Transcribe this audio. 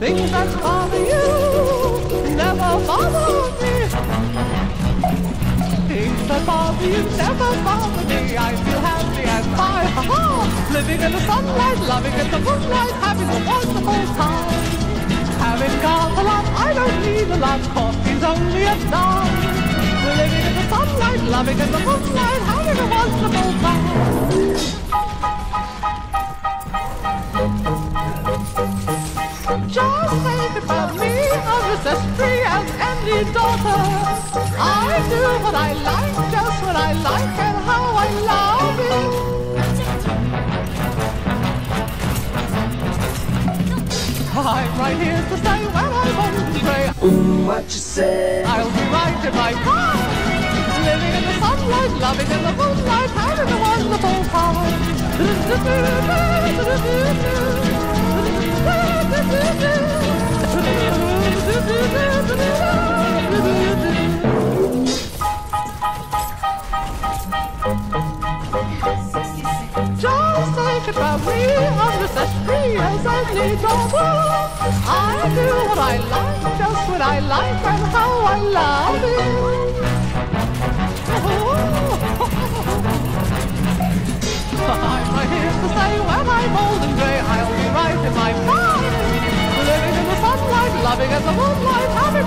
Things that bother you never bother me. Things that bother you never bother me. I feel happy and fine, ha-ha. Living in the sunlight, loving in the moonlight, having a wonderful time. Having got a lot, I don't need a lot, coffee's only a dime. Living in the sunlight, loving in the moonlight, having a wonderful time. Think about me, I'm just as free as any daughter. I do what I like, just what I like, and how I love it. I'm right here to stay when I'm old and gray. Mm, what you say? I'll be right in my prime, living in the sunlight, loving in the moonlight, having a wonderful time. Me, I'm just as free as any daughter. I do what I like, just what I like, and how I love it. To when I'm old and grey, I'll be right in my prime. Living in the sunlight, loving in the moonlight, having